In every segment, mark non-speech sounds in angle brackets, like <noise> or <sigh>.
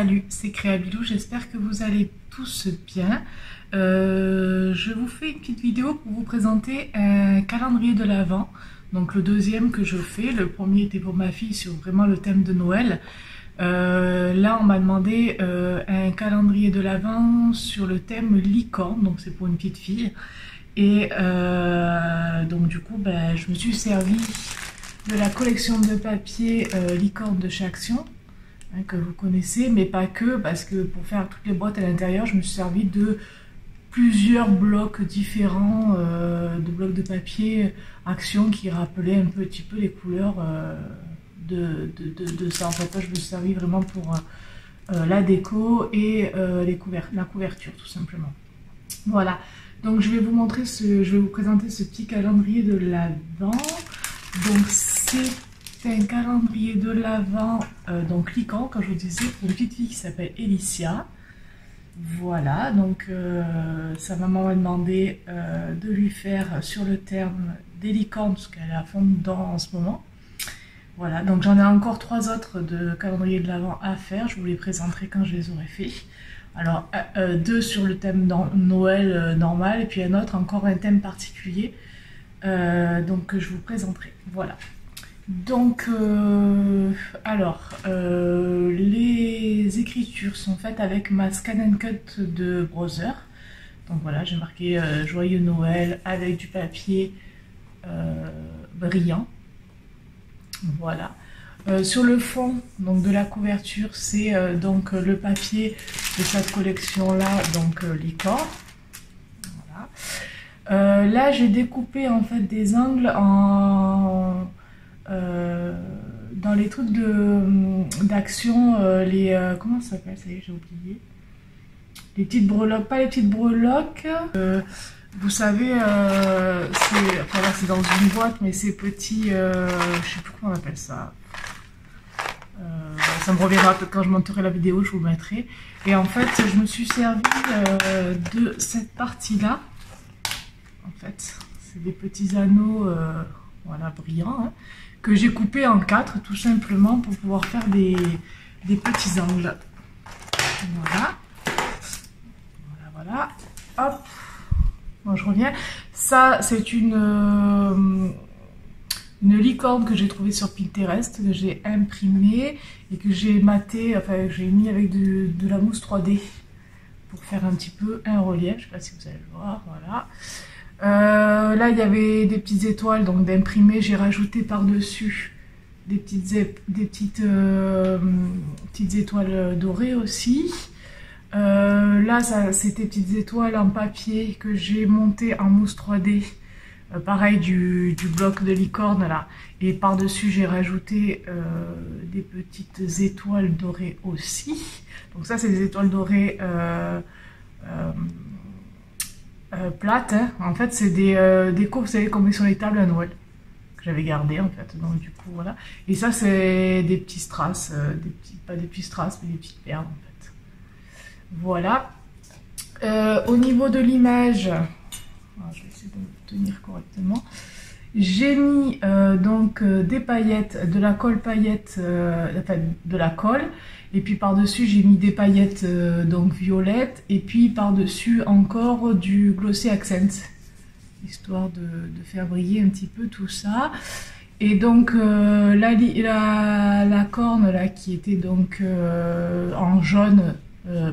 Salut, c'est Créabilou, j'espère que vous allez tous bien. Euh, je vous fais une petite vidéo pour vous présenter un calendrier de l'Avent. Donc le deuxième que je fais, le premier était pour ma fille sur vraiment le thème de Noël. Euh, là, on m'a demandé euh, un calendrier de l'Avent sur le thème licorne, donc c'est pour une petite fille. Et donc du coup, ben, je me suis servi de la collection de papier licorne de chez Hein, que vous connaissez, mais pas que, parce que pour faire toutes les boîtes à l'intérieur, je me suis servi de plusieurs blocs différents, euh, de blocs de papier Action qui rappelaient un petit peu les couleurs euh, de, ça. En fait, je me suis servi vraiment pour euh, la déco et les la couverture, tout simplement. Voilà. Donc, je vais vous montrer ce, je vais vous présenter ce petit calendrier de l'Avent. Donc, c'est c'est un calendrier de l'Avent, euh, donc cliquant, comme je vous disais, pour une petite fille qui s'appelle Elicia. Voilà, donc euh, sa maman m'a demandé euh, de lui faire sur le terme des parce qu'elle est à fond dedans en ce moment. Voilà, donc j'en ai encore trois autres de calendrier de l'Avent à faire, je vous les présenterai quand je les aurai fait. Alors, deux sur le thème Noël normal, et puis un autre, encore un thème particulier, donc que je vous présenterai. Voilà. Donc, euh, alors, euh, les écritures sont faites avec ma scan and cut de browser. Donc voilà, j'ai marqué euh, Joyeux Noël avec du papier brillant. Voilà. sur le fond donc de la couverture, c'est donc le papier de cette collection-là, donc licorne. Voilà. là, j'ai découpé en fait des angles en euh, dans les trucs d'action, euh, les. Euh, comment ça s'appelle Ça y est, j'ai oublié. Les petites breloques, pas les petites breloques. vous savez, c'est. Enfin là, c'est dans une boîte, mais ces petits. je sais plus comment on appelle ça. ça me reviendra quand je monterai la vidéo, je vous mettrai. Et en fait, je me suis servi de cette partie-là. En fait, c'est des petits anneaux, voilà, brillants. Hein que j'ai coupé en quatre tout simplement pour pouvoir faire des, petits angles. Voilà. Voilà, voilà. Hop. Bon, je reviens. Ça, c'est une, euh, une licorne que j'ai trouvée sur Pinterest, que j'ai imprimée et que j'ai maté, enfin, j'ai mis avec de, de, la mousse 3D pour faire un petit peu un relief. Je sais pas si vous allez le voir. Voilà. Euh, là, il y avait des petites étoiles, donc d'imprimer, j'ai rajouté par-dessus des petites, des petites, euh, étoiles dorées aussi. Euh, là, c'était petites étoiles en papier que j'ai monté en mousse 3D. pareil, du, du, bloc de licorne là. Et par-dessus, j'ai rajouté des petites étoiles dorées aussi. Donc ça, c'est des étoiles dorées euh, plate. Hein. En fait, c'est des, euh, des vous savez, comme sur les tables à Noël, que j'avais gardé en fait. Donc du coup, voilà. Et ça, c'est des petits strass, euh, des petits, pas des petits strass, mais des petites perles en fait. Voilà. au niveau de l'image, ah, je vais essayer de tenir correctement. J'ai mis donc des paillettes, de la colle paillette, enfin de la colle, et puis par-dessus, j'ai mis des paillettes euh, donc violettes. Et puis par-dessus, encore du Glossy Accent. Histoire de, faire briller un petit peu tout ça. Et donc euh, la, la, corne là qui était donc euh, en jaune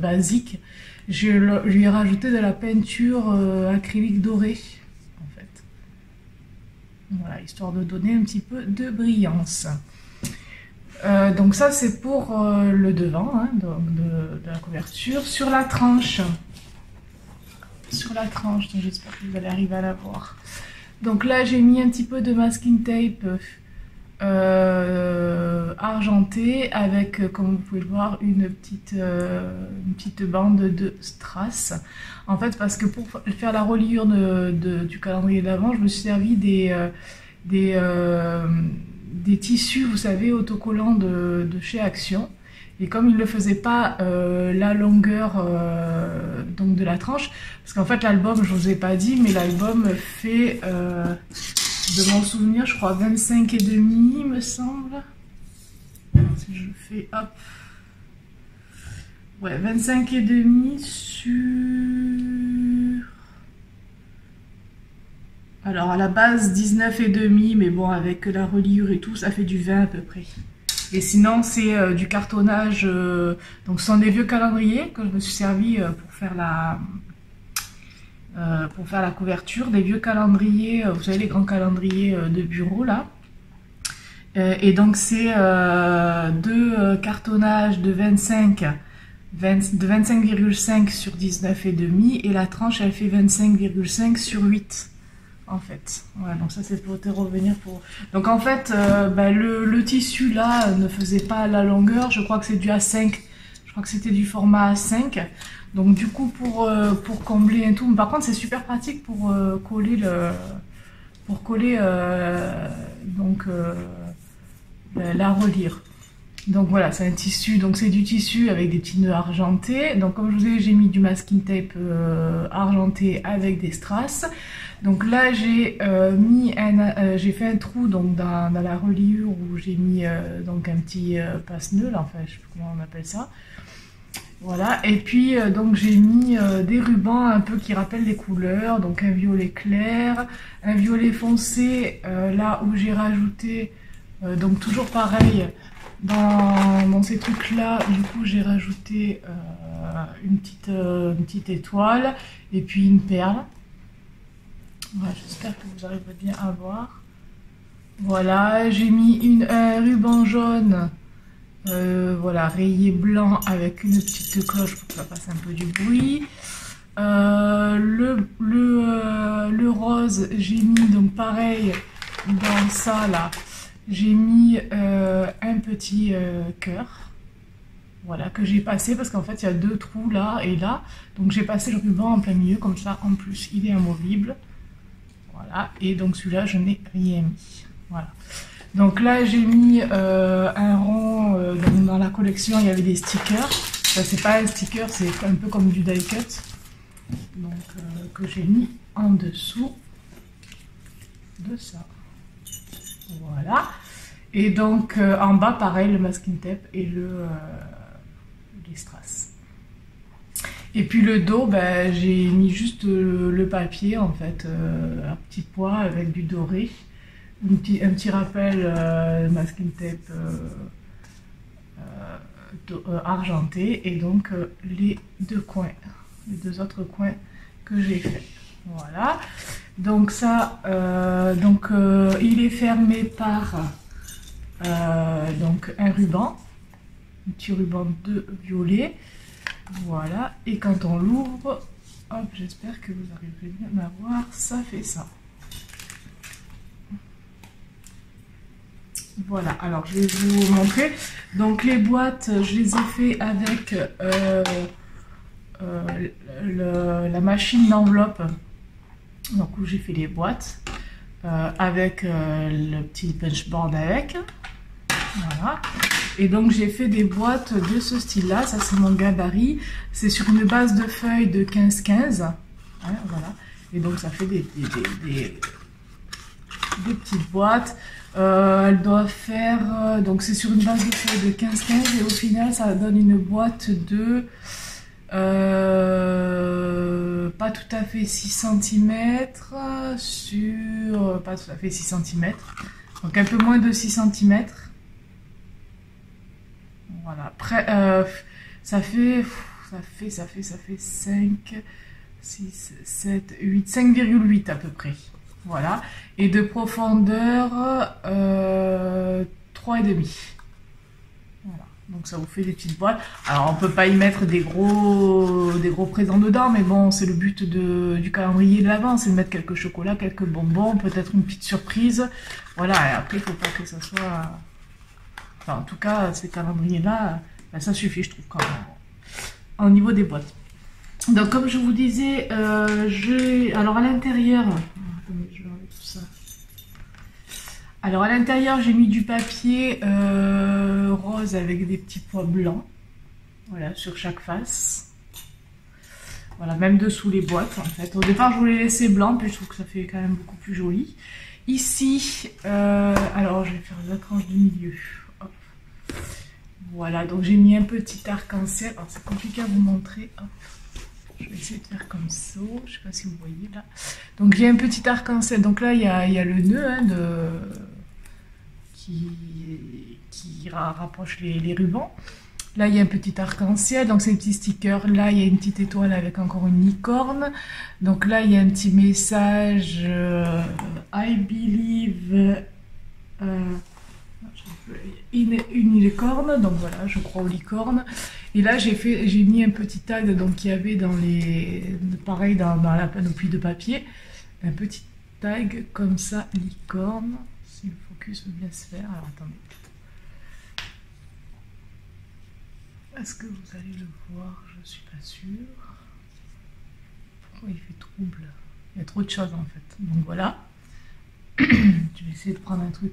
basique, je, lui ai rajouté de la peinture acrylique dorée en fait. Voilà, histoire de donner un petit peu de brillance. Euh, donc ça c'est pour euh, le devant hein, de, la couverture. Sur la tranche, sur la tranche, j'espère que vous allez arriver à la voir. Donc là j'ai mis un petit peu de masking tape euh, argenté avec, comme vous pouvez le voir, une petite, une petite bande de strass. En fait parce que pour faire la reliure du calendrier d'avant, je me suis servi des... des des tissus, vous savez, autocollants de, chez Action. Et comme il ne faisait pas euh, la longueur euh, de la tranche, parce qu'en fait l'album, je vous ai pas dit, mais l'album fait, euh, de mon souvenir, je crois 25 et demi, me semble. Si je fais Ouais, 25 et demi sur... Alors à la base 19 et demi, mais bon avec la reliure et tout, ça fait du 20 à peu près. Et sinon c'est euh, du cartonnage, euh, donc ce sont des vieux calendriers que je me suis servi euh, pour faire la couverture, des vieux calendriers, vous savez les grands calendriers de bureau là. et donc c'est deux cartonnages de 25 de 25,5 sur 19 et demi et la tranche elle fait 25,5 sur 8 en fait. Ouais, donc ça c'est pour te revenir. Donc en fait, euh, bah, le, tissu là ne faisait pas la longueur, je crois que c'est du A5, je crois que c'était du format A5. Donc du coup pour, euh, combler un tout, par contre c'est super pratique pour euh, coller le... pour coller donc la relire. Donc voilà, c'est un tissu, donc c'est du tissu avec des petits nœuds argentés. Donc comme je vous ai j'ai mis du masking tape euh, argenté avec des strass. Donc là j'ai euh, mis un, euh, j'ai fait un trou donc dans, la reliure où j'ai mis donc un petit passe-nœud enfin je sais plus comment on appelle ça. Voilà, et puis donc j'ai mis des rubans un peu qui rappellent les couleurs, donc un violet clair, un violet foncé, là où j'ai rajouté, donc toujours pareil, dans, ces trucs-là, du coup, j'ai rajouté euh, une, petite, euh, une petite étoile et puis une perle. J'espère que vous arriverez bien à voir. Voilà, j'ai mis une, un ruban jaune, euh, voilà, rayé blanc avec une petite cloche pour que ça fasse un peu du bruit. le, le, le rose, j'ai mis donc pareil dans ça là, j'ai mis euh, un petit euh, cœur. Voilà, que j'ai passé parce qu'en fait il y a deux trous là et là. Donc j'ai passé le ruban en plein milieu, comme ça en plus il est amovible. Voilà, et donc celui-là je n'ai rien mis. Voilà. Donc là j'ai mis euh, un rond, dans la collection il y avait des stickers. c'est pas un sticker, c'est un peu comme du die cut. Donc que j'ai mis en dessous de ça. Voilà. Et donc euh, en bas, pareil, le masking tape et le, euh, les strass. Et puis le dos, ben, j'ai mis juste le, papier, en fait, euh, un petit poids avec du doré. Un un petit rappel masking tape argenté. Et donc les deux coins, les deux autres coins que j'ai fait. Voilà. Donc ça, euh, donc euh, il est fermé par euh, donc un ruban, un petit ruban de violet. Voilà. Et quand on l'ouvre, hop, j'espère que vous arriverez bien à voir, ça fait ça. Voilà, alors je vais vous montrer. Donc les boîtes, je les ai fait avec la machine d'enveloppe donc où j'ai fait les boîtes euh, avec euh, le petit benchboard avec. Voilà. Et donc j'ai fait des boîtes de ce style-là, ça c'est mon gabarit. C'est sur une base de feuilles de 15-15. Hein, voilà. Et donc ça fait des, petites boîtes. Euh, elles doivent faire, donc c'est sur une base de feuilles de 15-15 et au final ça donne une boîte de euh, pas tout à fait 6 cm sur... Pas tout à fait 6 cm. Donc un peu moins de 6 cm. Voilà. Après, euh, ça fait... Ça fait, ça fait, ça fait 5, 6, 7, 8, 5,8 à peu près. Voilà. Et de profondeur, euh, 3,5. Donc ça vous fait des petites boîtes. Alors on peut pas y mettre des gros, des gros présents dedans, mais bon, c'est le but de, du calendrier de l'avant, c'est de mettre quelques chocolats, quelques bonbons, peut-être une petite surprise. Voilà, et après il faut pas que ça soit... Enfin en tout cas, ces calendriers-là, ben, ça suffit je trouve quand même, au niveau des boîtes. Donc comme je vous disais, euh. Alors à l'intérieur... Je vais tout ça. Alors à l'intérieur, j'ai mis du papier euh, rose avec des petits pois blancs. Voilà, sur chaque face. Voilà, même dessous les boîtes en fait. Au départ, je voulais laisser blanc, puis je trouve que ça fait quand même beaucoup plus joli. Ici, euh, alors je vais faire la tranche du milieu. Voilà, donc j'ai mis un petit arc-en-ciel. Alors c'est compliqué à vous montrer. Je vais essayer de faire comme ça. Je sais pas si vous voyez là. Donc j'ai un petit arc-en-ciel. Donc là, il y a, le nœud hein, qui, qui rapproche les, rubans. Là, il y a un petit arc-en-ciel, donc c'est un petit sticker. Là, il y a une petite étoile avec encore une licorne. Donc là, il y a un petit message euh, I believe euh, une, une, licorne. Donc voilà, je crois aux licornes. Et là, j'ai fait, j'ai mis un petit tag donc qu'il y avait dans les, pareil dans, la panoplie de papier, un petit tag comme ça, licorne. Si le focus veut bien se faire. Alors attendez. Est-ce que vous allez le voir? Je ne suis pas sûre. Pourquoi il fait trouble? Il y a trop de choses en fait. Donc voilà. <clears throat> je vais essayer de prendre un truc.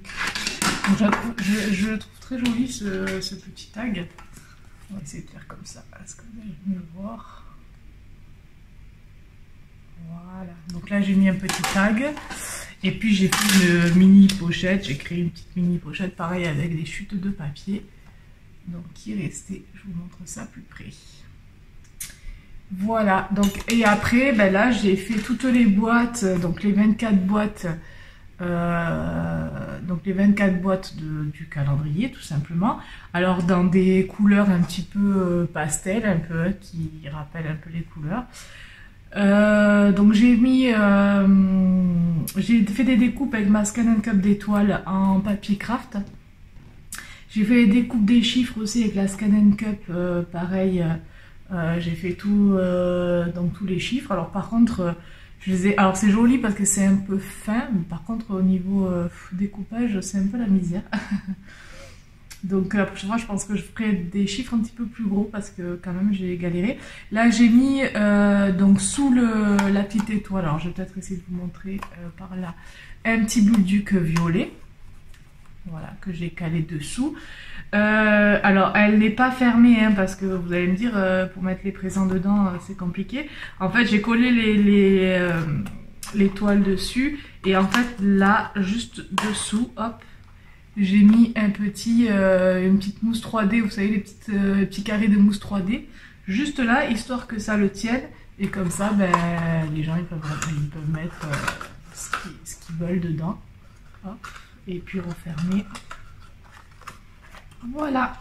je, le trouve très joli ce, petit tag. On va essayer de faire comme ça. Est-ce que vous allez mieux voir Voilà. Donc là j'ai mis un petit tag. Et puis j'ai fait une mini pochette. J'ai créé une petite mini pochette pareil avec des chutes de papier donc qui est resté. Je vous montre ça plus près. Voilà, donc et après, ben là j'ai fait toutes les boîtes, donc les 24 boîtes, euh, donc les 24 boîtes du calendrier tout simplement. Alors dans des couleurs un petit peu euh, pastel, un peu qui rappellent un peu les couleurs. Euh, donc j'ai mis, j'ai fait des découpes avec ma Scan Cup d'étoiles en papier craft. J'ai fait des découpes des chiffres aussi avec la Scan Cup, euh, pareil. J'ai fait tout, donc tous les chiffres. Alors par contre, je les ai. Alors c'est joli parce que c'est un peu fin, mais par contre au niveau découpage, c'est un peu la misère. <laughs> Donc la prochaine fois, je pense que je ferai des chiffres un petit peu plus gros parce que quand même j'ai galéré. Là, j'ai mis donc sous le, la petite étoile, alors je vais peut-être essayer de vous montrer par là, un petit duc violet voilà, que j'ai calé dessous. Euh, alors, elle n'est pas fermée, hein, parce que vous allez me dire, euh, pour mettre les présents dedans, euh, c'est compliqué. En fait, j'ai collé les, les, les, toiles dessus, et en fait, là, juste dessous, hop, j'ai mis un petit, une petite mousse 3D, vous savez, les petits carrés de mousse 3D, juste là, histoire que ça le tienne, et comme ça, ben, les gens, ils peuvent, mettre ce qu'ils veulent dedans. Et puis refermer. Voilà.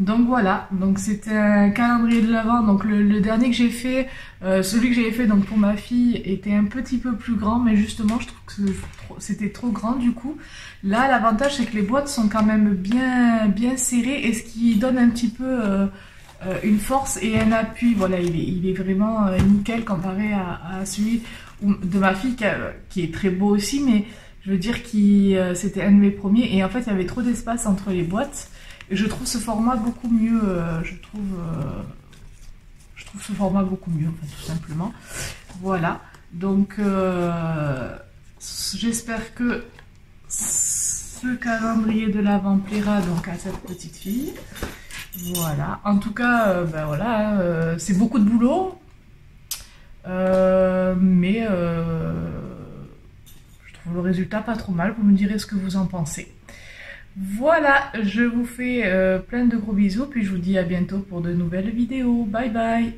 Donc voilà, donc c'était un calendrier de l'avant. Donc le, dernier que j'ai fait, euh, celui que j'avais fait donc pour ma fille était un petit peu plus grand, mais justement je trouve que c'était trop grand du coup. Là l'avantage c'est que les boîtes sont quand même bien bien serrées et ce qui donne un petit peu euh, euh, une force et un appui. Voilà, il est, vraiment nickel comparé à, celui de ma fille qui, est très beau aussi, mais je veux dire que euh, c'était un de mes premiers. Et en fait il y avait trop d'espace entre les boîtes. Et je trouve ce format beaucoup mieux euh, je trouve euh, je trouve ce format beaucoup mieux tout simplement. Voilà. Donc j'espère que ce calendrier de l'avant plaira donc à cette petite fille. Voilà. En tout cas ben voilà hein, c'est beaucoup de boulot. Mais le résultat pas trop mal, vous me direz ce que vous en pensez. Voilà, je vous fais euh, plein de gros bisous, puis je vous dis à bientôt pour de nouvelles vidéos. Bye bye